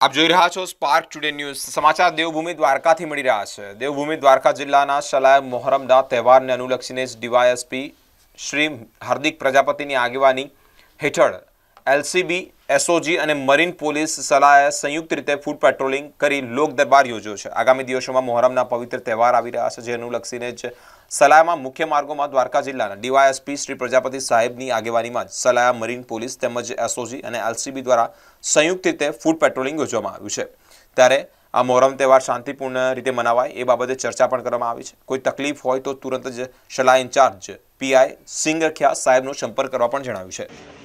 આપ જોઈ રહ્યા છો સ્પાર્ક ટુડે ન્યૂઝ સમાચાર દેવભૂમિ દ્વારકાથી મળી રહ્યા છે. દેવભૂમિ દ્વારકા જિલ્લાના શલાય મોહરમદા તહેવારને અનુલક્ષીને જ ડીવાયએસપી શ્રી હાર્દિક પ્રજાપતિની આગેવાની હેઠળ એલસીબી એસઓજી અને મરીન પોલીસ સલાહે સંયુક્ત રીતે ફૂડ પેટ્રોલિંગ કરી લોક દરબાર યોજ્યો છે. આગામી દિવસોમાં મોહરમના પવિત્ર તહેવાર આવી રહ્યા છે જે અનુલક્ષીને જ સલાયામાં મુખ્ય માર્ગોમાં દ્વારકા જિલ્લાના ડીવાયએસપી શ્રી પ્રજાપતિ સાહેબની આગેવાનીમાં સલાયા મરીન પોલીસ તેમજ એસઓજી અને એલસીબી દ્વારા સંયુક્ત રીતે ફૂડ પેટ્રોલિંગ યોજવામાં આવ્યું છે. ત્યારે આ મોહરમ તહેવાર શાંતિપૂર્ણ રીતે મનાવાય એ બાબતે ચર્ચા પણ કરવામાં આવી છે. કોઈ તકલીફ હોય તો તુરંત જ સલાહ ઇન્ચાર્જ પીઆઈ સિંગ સાહેબનો સંપર્ક કરવા પણ જણાવ્યું છે.